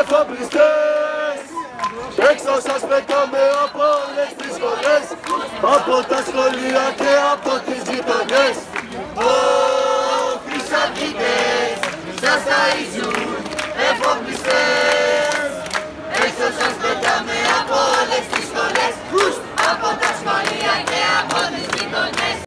εξοπλιστές! Έξω σας πετάμε από όλες τις σχολές Από τα σχολεία και από τις